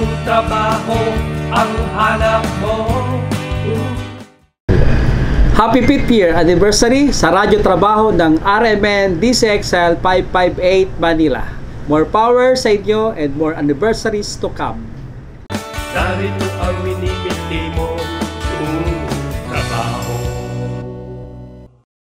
kung trabaho ang hanap mo Happy 5th year anniversary sa radyo trabaho ng RMN DCXL 558 Manila. More power sa inyo and more anniversaries to come. Narito ang